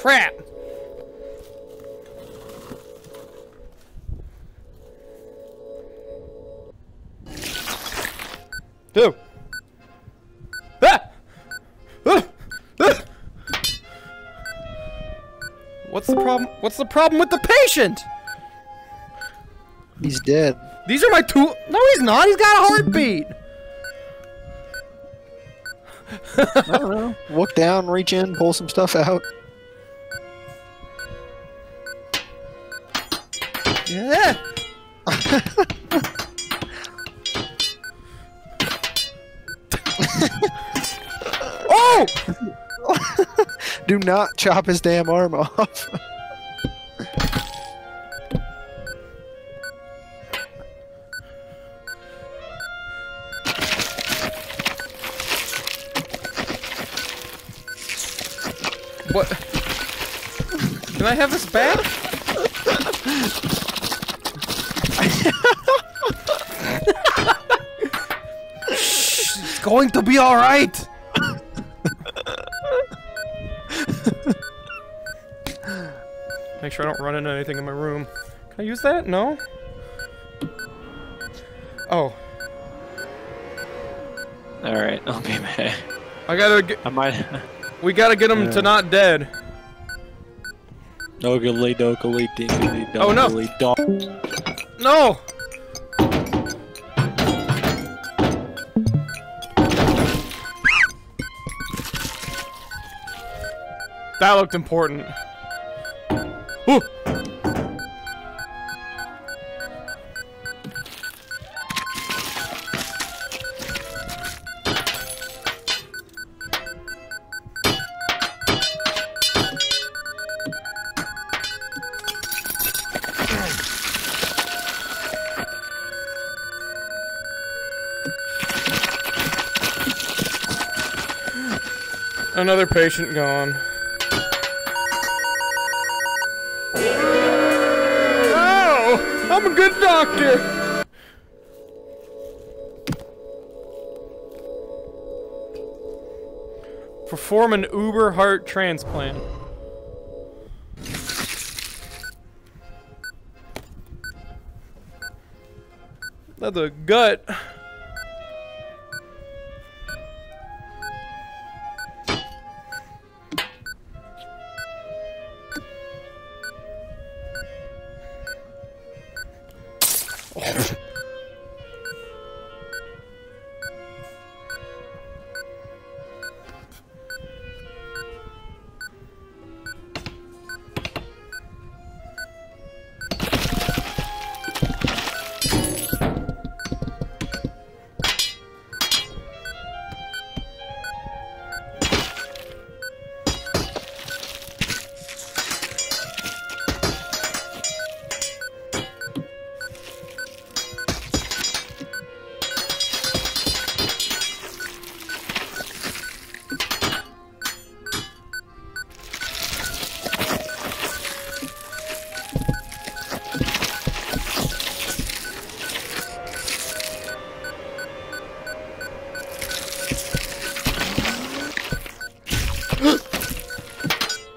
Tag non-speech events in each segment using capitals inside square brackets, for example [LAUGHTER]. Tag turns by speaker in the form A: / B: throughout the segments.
A: Crap! Two. Ah! Ah! Ah! What's the problem? What's the problem with the patient?
B: He's dead.
A: These are my two. No, he's not. He's got a heartbeat.
B: I don't know. Look down, reach in, pull some stuff out.
A: Yeah. [LAUGHS] oh! [LAUGHS]
B: Do not chop his damn arm off.
A: What? Can I have this [LAUGHS] back? Going to be all right. Make sure I don't run into anything in my room. Can I use that? No. Oh,
C: Alright, I'll be back.
A: I gotta get.
C: I might.
A: We gotta get him to not dead.
C: Dogally, dogally, dingly,
A: Oh, no.
C: dogally, dog.
A: No! That looked important. Ooh. Another patient gone. I'm a good doctor! Perform an Uber heart transplant. That's a gut.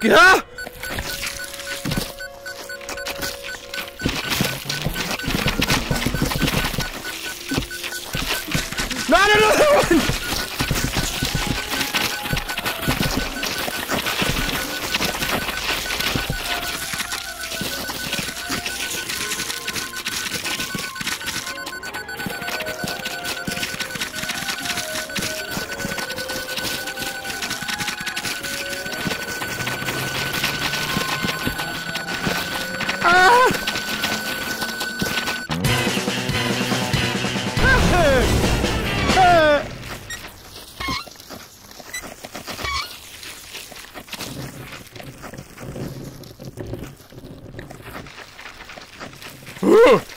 A: Gah! Not another one! Ooh.